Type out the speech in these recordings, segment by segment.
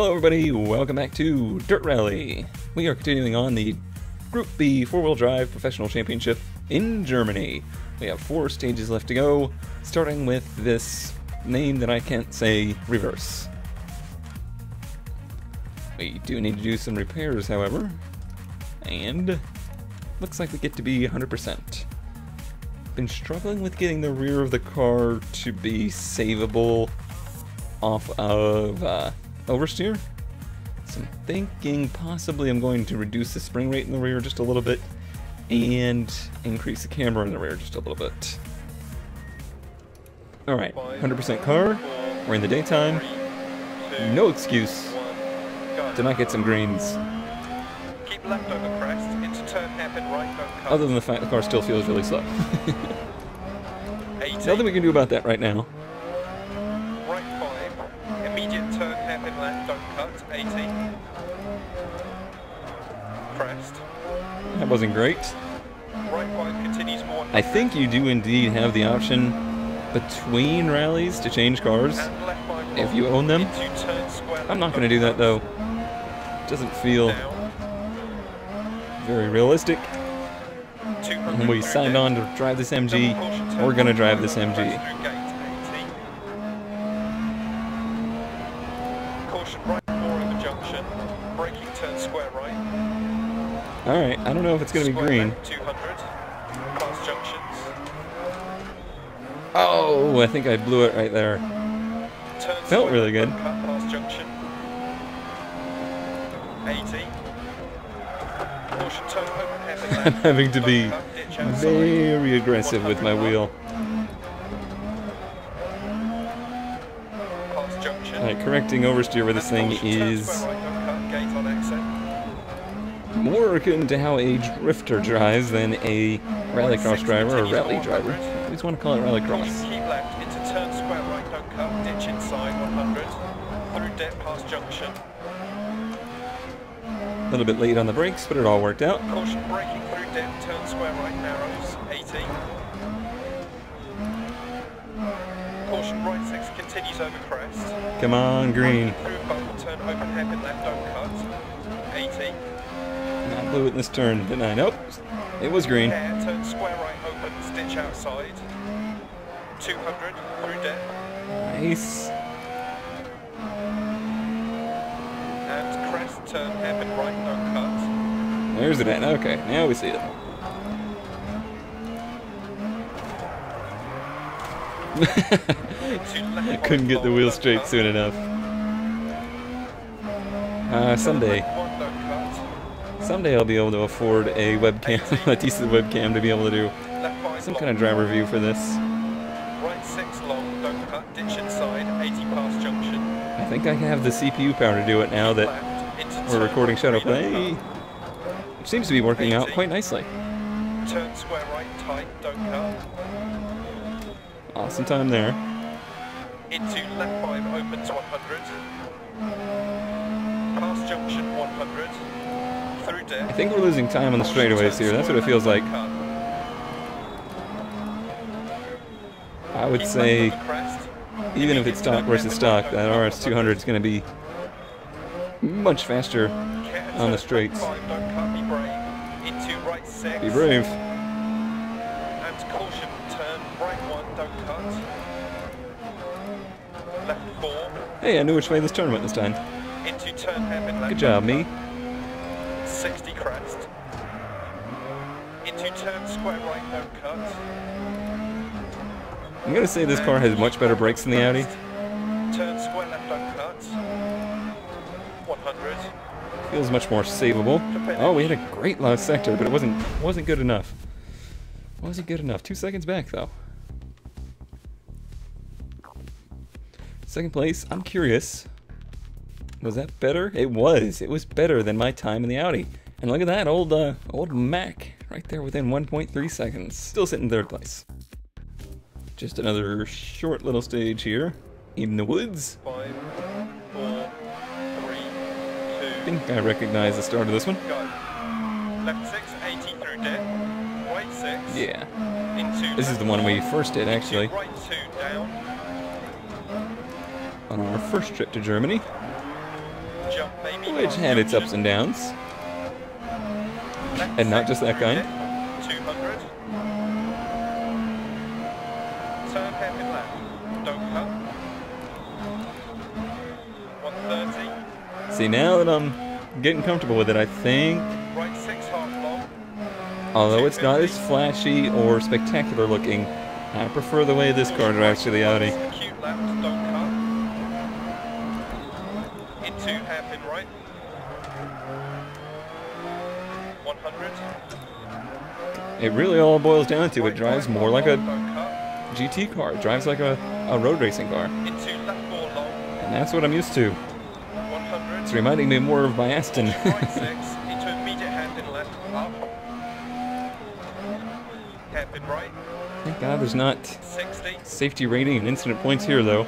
Hello everybody, welcome back to Dirt Rally. We are continuing on the Group B four-wheel drive professional championship in Germany. We have four stages left to go, starting with this name that I can't say, Reverse. We do need to do some repairs, however, and looks like we get to be 100%. Been struggling with getting the rear of the car to be savable off of uh, oversteer. So I'm thinking possibly I'm going to reduce the spring rate in the rear just a little bit and increase the camber in the rear just a little bit. Alright, 100% car, we're in the daytime, no excuse to not get some greens. Keep left over crest, into turn hairpin right, don't. Other than the fact the car still feels really slow. Nothing we can do about that right now. right 5, immediate turn hairpin left, don't cut, 80. Crest, That wasn't great. right 5 continues more I think you do indeed have the option between rallies to change cars. and left 5 If you own them. I'm not going to do that though. Doesn't feel very realistic. When we signed on to drive this MG, we're going to drive this MG. through gate, 80. Caution right 4 over junction, braking turn square right. Alright, I don't know if it's going to be green. 200. Oh, I think I blew it right there. Turn Felt really good. Past junction. 80. Caution turn open hairpin I'm having to be Cut, ditch outside. very aggressive with my wheel. Alright, correcting oversteer with this thing is more akin to how a drifter drives than a rallycross driver or rally driver. I always want to call it rallycross. keep left into turn square right, don't cut, ditch inside 100. Through past junction. A little bit late on the brakes, but it all worked out. Caution braking through dip, turn square right, narrows, 80. Caution right 6 continues over crest. Come on, green. Through bubble, turn open hairpin left, don't cut, 80. I blew it in this turn, didn't I? Nope. It was green. Hair, turn square right, open, stitch outside. 200, through dip. Nice. And crest, turn hairpin right, don't cut. There's it at. Okay, now we see it. Couldn't get the wheel straight soon enough. Uh, someday, One, don't cut. Someday I'll be able to afford a webcam, a decent webcam to be able to do some kind of driver review for this. Right six long, don't cut, ditch inside, 80 past junction. I think I have the CPU power to do it now that we're recording ShadowPlay. Which seems to be working out quite nicely. Turn square right, tight, don't cut. Awesome time there. Into left five, opens 100. Past junction 100. I think we're losing time on the straightaways here. That's what it feels like. I would say, even if it's stock versus stock, that RS200 is going to be much faster. on the straights. Be brave. Into right six. Be brave. And caution, turn right one, don't cut. Hey, I knew which way this turn went this time. Into turn hairpin left. Good job, me. cut. 60 crest. Into turn square right, don't cut. I'm to say this car has much better brakes than the Audi. Turn square left, don't cut. 100. Feels much more savable. Oh, we had a great last sector, but it wasn't wasn't good enough. Wasn't good enough. Two seconds back though. Second place. I'm curious. Was that better? It was. It was better than my time in the Audi. And look at that, old uh, old Mac, right there within 1.3 seconds. Still sitting third place. Just another short little stage here in the woods. Five, four, three, I think I recognize the start of this one. go. Left six, 80 through dip. Right six. Yeah. Into This is the one we first did Into actually Right two down. on our first trip to Germany. jump, maybe which had its ups and downs. Left and not just that kind. dip, 200. Turn hairpin left. Don't cut. 130. See, now that I'm getting comfortable with it, I think, Right six half long. although it's not as flashy or spectacular looking, I prefer the way this car drives to the Audi. Acute left, don't cut. Into hairpin right. 100. It really all boils down to it drives more like a long, don't cut. GT car. It drives like a, a road racing car. And that's what I'm used to. 100. It's reminding me more of my Aston. Thank God there's not 60. safety rating and incident points here, though.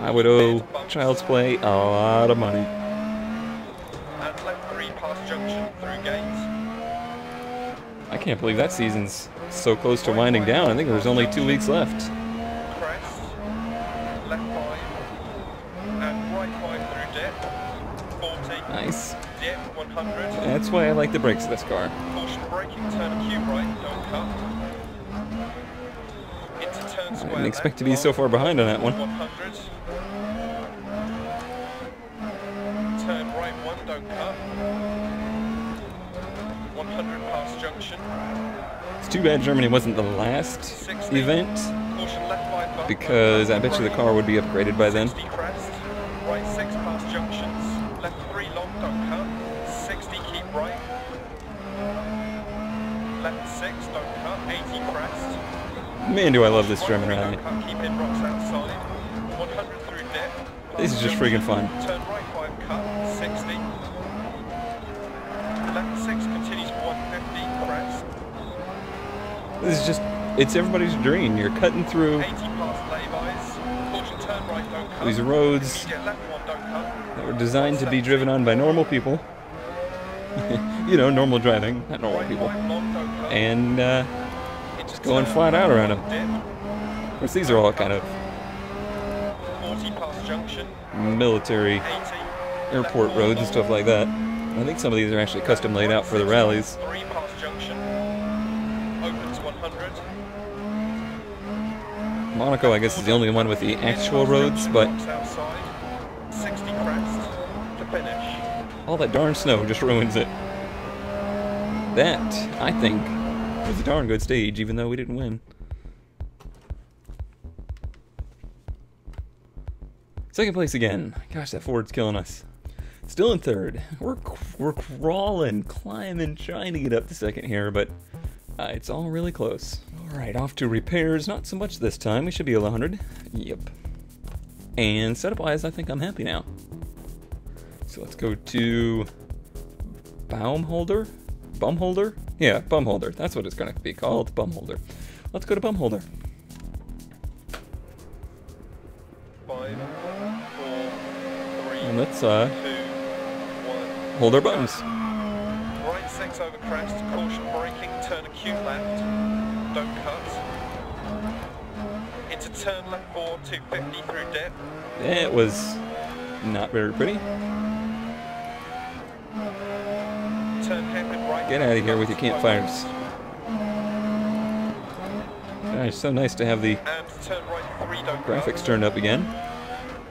I would owe Child's Play a lot of money. And left three past junction through gates. I can't believe that season's so close to winding down. I think there's only two weeks left. Crest. Left five. And right five through dip. 40. Nice. That's why I like the brakes of this car. I didn't expect to be so far behind on that one. 100. Turn right one, don't cut. 100 past junction. It's too bad Germany wasn't the last 60. event, Caution left five bump, because I bet you the car would be upgraded by then. 60 crest. Right six past junctions. Left three long, don't cut. 60 keep right. Left six, don't cut. 80 crest. Man, do I love this German Right, rally. don't cut, keep in rocks outside. 100 through dip. This is just freaking fun. Turn right five cut. 60. Left six continues for 150 crest. This is just, it's everybody's dream. You're cutting through 80 past lay-bys. Caution turn right, don't cut. these roads Immediate left one, don't cut. that were designed to be driven on by normal people. you know, normal driving, not normal people. And, uh, Into going flat out around them. of course, these are all kind of 40 past junction. military airport roads and stuff like that. I think some of these are actually custom laid out for the rallies. Three past junction. Opens 100. Monaco, I guess, is the only one with the actual roads, but Rocks outside. 60 crest to finish. all that darn snow just ruins it. That, I think, was a darn good stage, even though we didn't win. Second place again. Gosh, that Ford's killing us. Still in third. We're we're crawling, climbing, trying to get up to second here, but uh, it's all really close. All right, off to repairs. Not so much this time. We should be at 100. Yep. And setup-wise, I think I'm happy now. So let's go to Baumholder? Bumholder? Yeah, Bumholder. That's what it's going to be called, Bumholder. Let's go to Bumholder. Five, four, three, And let's uh, two, one. hold our buttons. Right six over crest. Caution. Turn acute left. Don't cut. Into turn left four. 250 through dip. It was not very pretty. Turn hairpin right. Get out of here with your campfires. Gosh, so nice to have the turn right three. Don't graphics turned up again.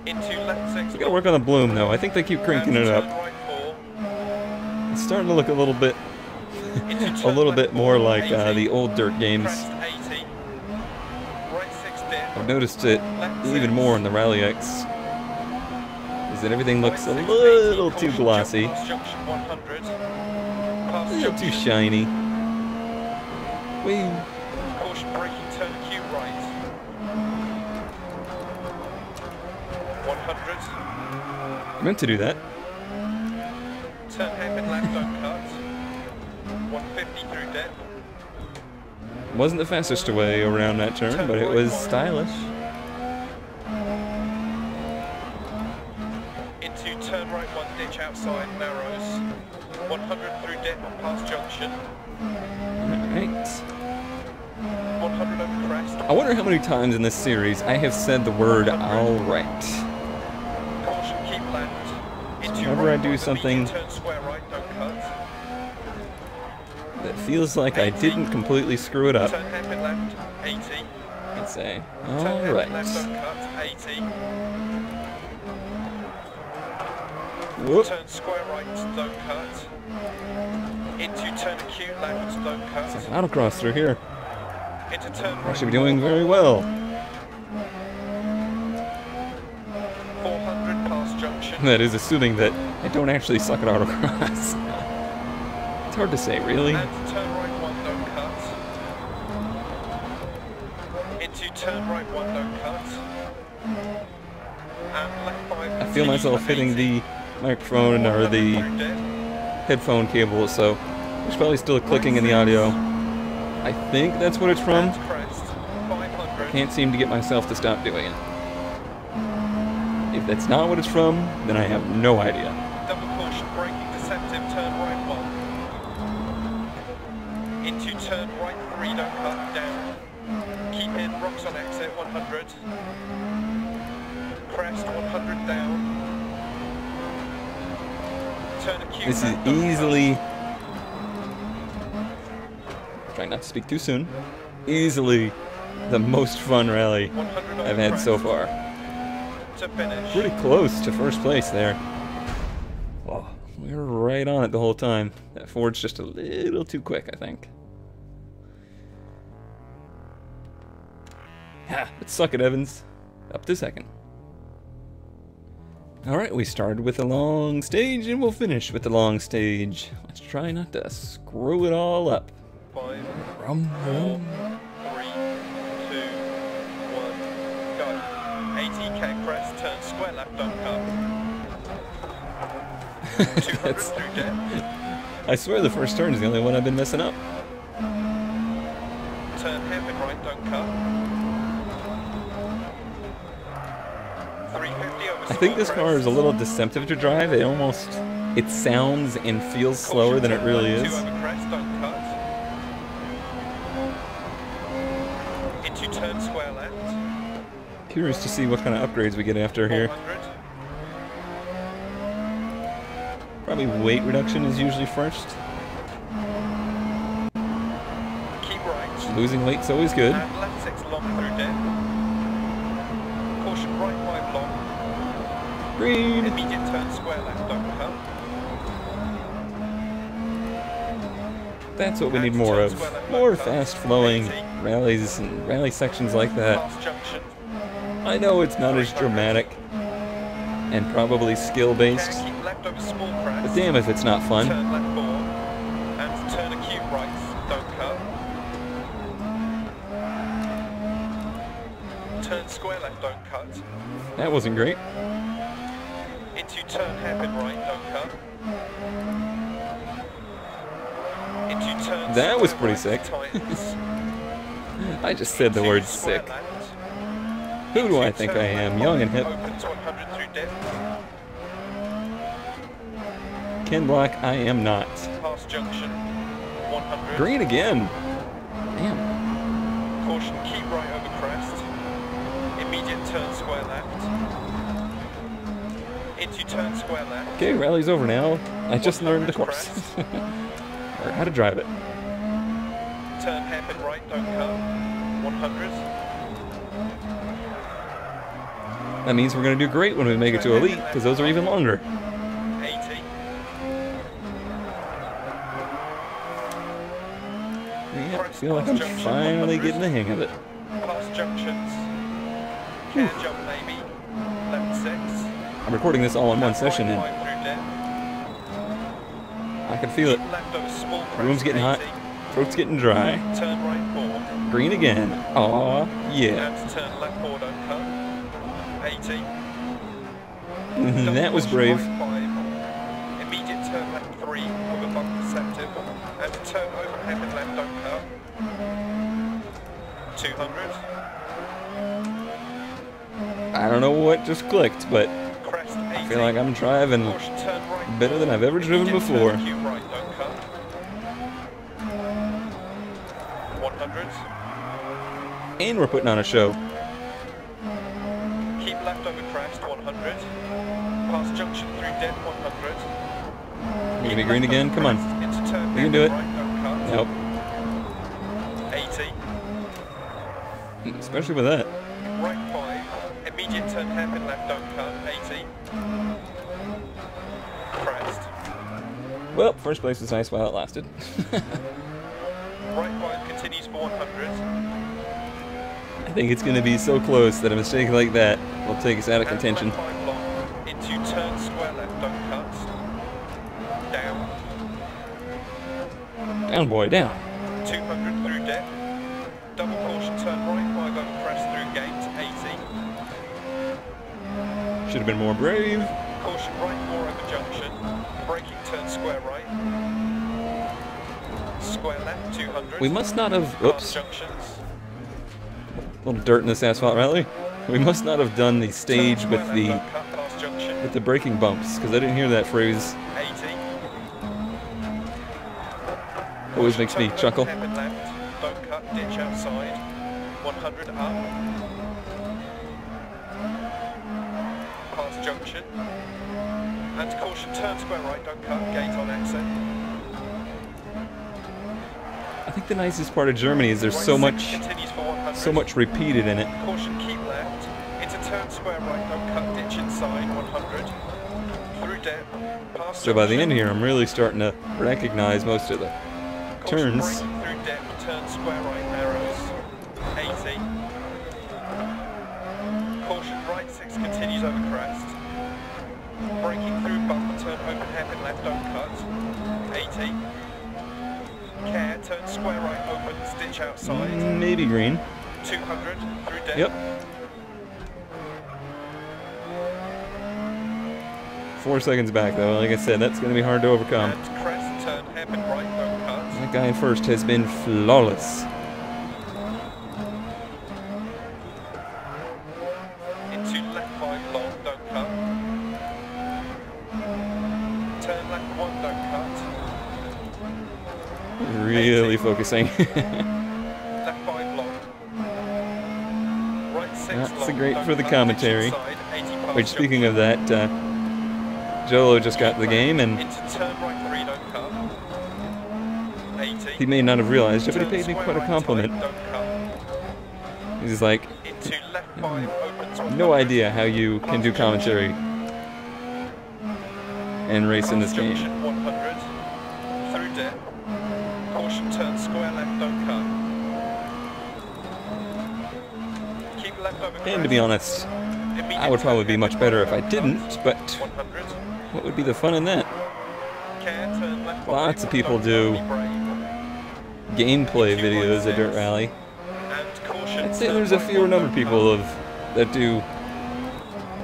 Into left six. We gotta work on the bloom though. I think they keep cranking it up. Right. It's starting to look a little bit, a little bit more like uh, the old dirt games. Crest 80. Right six dip. I've noticed it even more in the Rally X. Is that everything looks a little too glossy, jump past junction 100. a little too shiny. Whee. Caution braking, turn acute right. 100. I meant to do that. Turn hairpin left, don't cut. 150 through dip. Wasn't the fastest way around that turn, but it was stylish. Into turn right one ditch outside, narrows. 100 through dip, past junction. Alright. 100 over crest. I wonder how many times in this series I have said the word alright. Caution, keep. Into whenever right I do on something- medium turn square right, don't cut. That feels like I didn't completely screw it up. Turn hairpin left, 80. I'd say, Turn hairpin left, alright. don't cut, 80. Whoop. Turn square right, don't cut. Into turn acute left, don't cut. Autocross through here. Into turn I right. should be doing very well. 400 past junction. That is assuming that I don't actually suck at autocross. it's hard to say, really. And turn right one, don't cut. Into turn right one, don't cut. And left five. I feel myself hitting the microphone or the headphone cable, so there's probably still clicking in the audio. I think that's what it's from. 500. Can't seem to get myself to stop doing it. If that's not what it's from, then I have no idea. 100. Crest, 100 down. This is easily. Trying not to speak too soon. Easily the most fun rally I've had so far. To finish. Pretty close to first place there. Oh, we were right on it the whole time. That Ford's just a little too quick, I think. Ha! Let's suck it, Evans. Up to second. Alright, we started with the long stage and we'll finish with the long stage. Let's try not to screw it all up. Five, Rum, rum. three, two, one, go. 80k crest, turn square left, don't cut. 200 That's- through depth. I swear the first turn is the only one I've been messing up. Turn hairpin right, don't cut. 350 over I think this car is a little deceptive to drive. It almost it sounds and feels slower than it really is. Curious to see what kind of upgrades we get after here. Probably weight reduction is usually first. Losing weight's always good. And left six long through depth. Caution right five long. Green. Immediate turn square left, don't cut. That's what we need more of. More fast-flowing rallies and rally sections like that. I know it's not as dramatic and probably skill-based, Can keep left over small crest. but damn if it's not fun. Turn square left four. And turn acute right, don't cut. Turn square left, don't cut. That wasn't great. Into turn hairpin right, don't cut. Into turn That was pretty sick. I just said the word sick. Who do I think I am? Young and hip. Open to 100 through depth. Ken Block, I am not. Past junction. 100. Green again. Damn. Caution, keep right over crest. Immediate turn square left. Into turn square left. Okay, rally's over now. I just learned the course. or how to drive it. Turn hairpin right, don't. 100. That means we're going to do great when we make it to Elite, because those are even longer. 80. Yeah, I feel like I'm finally getting the hang of it. Past junctions. Care jump maybe. Left 6. I'm recording this all in one session, and five through depth. I can feel it. Left over small crest. Room's getting hot. 80. Throat's getting dry. Turn right 4. Green again. Aw, yeah. And turn left 4, don't cut. 80. Mm-hmm, that was brave. Right five. Immediate turn left three over bump deceptive. And turn over hairpin left, don't cut. 200. I don't know what just clicked, but I feel like I'm driving Caution, turn right better than I've ever driven before. Turn acute right, don't cut. 100. And we're putting on a show. Keep left over crest 100. Past junction through dead, 100. You're gonna be green again? Come on. You can do it. Right, Nope. 80. Especially with that. Right 5. Immediate turn hairpin left, don't cut. 80. Crest. Well, first place was nice while it lasted. Right 5 continues for 100. I think it's gonna be so close that a mistake like that will take us out of contention. left 5 long. Into turn square left, don't cut. Down. Boy, down. 200 through. Double caution turn right, 5 over crest through gate, 80. Should have been more brave. Caution right, 4 over junction. Braking turn square right. Square left, 200. We must not have. Oops. junctions. Little dirt in this asphalt rally. We must not have done the stage with the with the braking bumps because I didn't hear that phrase. Always makes me chuckle. left, hairpin left, don't cut, ditch outside. 100 up. Past junction. And caution, turn square right, don't cut, gate on exit. I think the nicest part of Germany is there's so much Continues for 100. So much repeated in it. Caution, keep left. Into turn square right, don't cut, ditch inside, 100. Through dip, past So by the end here, I'm really starting to recognize most of the Caution, turns. braking through dip, turn square right, narrows, 80. Caution, right 6 continues over crest. Braking through bump, turn open hairpin left, don't cut, 80. Care, turn square right, open, stitch outside, mm, maybe green. 200, through dip. Yep. Four seconds back though. Like I said, that's going to be hard to overcome. And crest, turn hairpin right. That guy in first has been flawless. Into left 5 long, don't cut. Turn left 1, don't cut. Really focusing. Left 5 long. Right 6 That's long. Great for the commentary. ditch inside, 80 past Which, speaking of that, uh, Jolo just got the game, and Into turn right 3, don't cut. 80. he may not have realized it, but he paid me quite a compliment. He's like, Into left 5, opens 100. no idea how you can do commentary and race in this game. junction 100. Through dip. Caution turn square left, don't cut. Keep left over And to be honest, I would probably be much better if I didn't, but what would be the fun in that? Care, turn left Lots of people do cut, be brave. Gameplay videos at Dirt Rally. And I'd say there's a fewer number of people of that do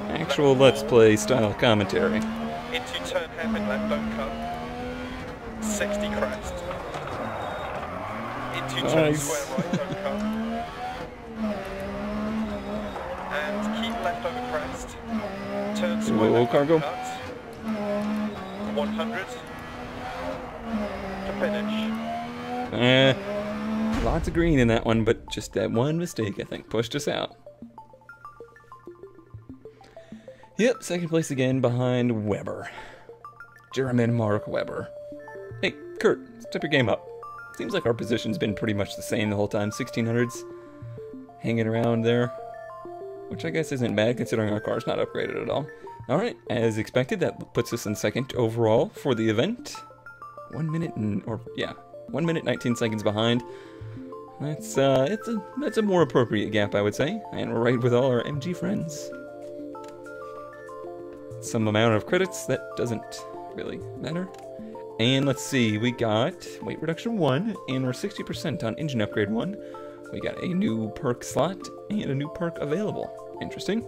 actual Let's Play style commentary. Into turn hairpin left, don't cut. 60 crest. Into turn Nice. square right, don't cut. And keep left over crest. Square Whoa, cargo. 100. To finish. Eh, lots of green in that one, but just that one mistake, I think, pushed us out. Yep, second place again behind Weber. Jeremy Mark Weber. Hey, Kurt, step your game up. Seems like our position's been pretty much the same the whole time. 1600s, hanging around there. Which I guess isn't bad considering our car's not upgraded at all. Alright, as expected, that puts us in second overall for the event. One minute and, or, yeah, one minute 19 seconds behind. That's, uh, it's a, that's a more appropriate gap, I would say. And we're right with all our MG friends. Some amount of credits, that doesn't really matter. And let's see, we got weight reduction 1, and we're 60% on engine upgrade 1. We got a new perk slot and a new perk available. Interesting.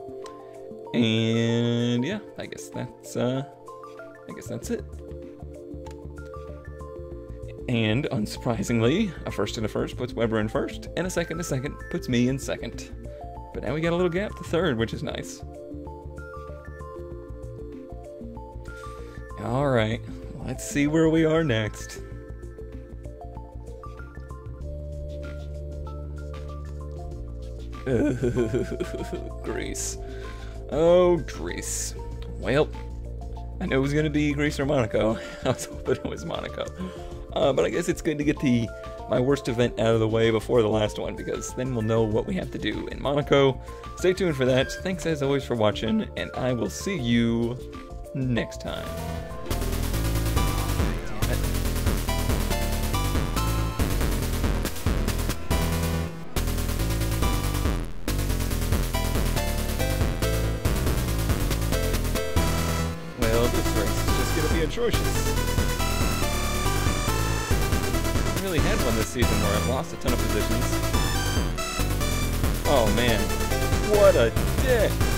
And yeah, I guess that's uh I guess that's it. And unsurprisingly, a first and a first puts Weber in first, and a second to second puts me in second. But now we got a little gap to third, which is nice. Alright, let's see where we are next. Greece. Oh, Greece. Well, I know it was going to be Greece or Monaco. I was hoping it was Monaco. Uh, but I guess it's good to get the my worst event out of the way before the last one because then we'll know what we have to do in Monaco. Stay tuned for that. Thanks as always for watching, and I will see you next time. Season where I've lost a ton of positions. Oh man, what a day!